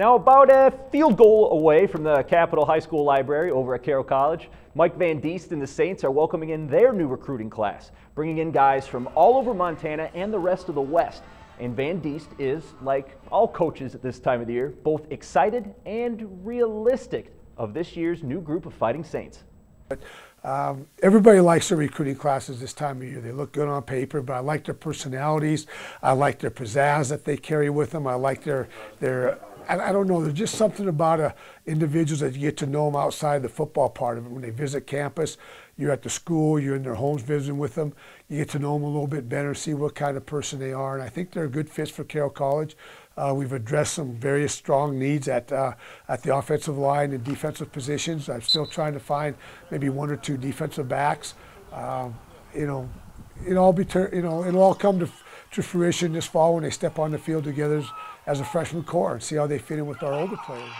Now, about a field goal away from the Capital High School Library over at Carroll College, Mike Van Diest and the Saints are welcoming in their new recruiting class, bringing in guys from all over Montana and the rest of the West. And Van Diest is, like all coaches at this time of the year, both excited and realistic of this year's new group of Fighting Saints. Um, everybody likes their recruiting classes this time of year. They look good on paper, but I like their personalities. I like their pizzazz that they carry with them. I like their their I, I don't know. There's just something about uh, individuals that you get to know them outside the football part of it. When they visit campus, you're at the school, you're in their homes visiting with them. You get to know them a little bit better, see what kind of person they are, and I think they're a good fit for Carroll College. Uh, we've addressed some various strong needs at uh, at the offensive line and defensive positions. I'm still trying to find maybe one or two defensive backs. Um, you know, it all be you know it'll all come to to fruition this fall when they step on the field together as, a freshman core and see how they fit in with our older players.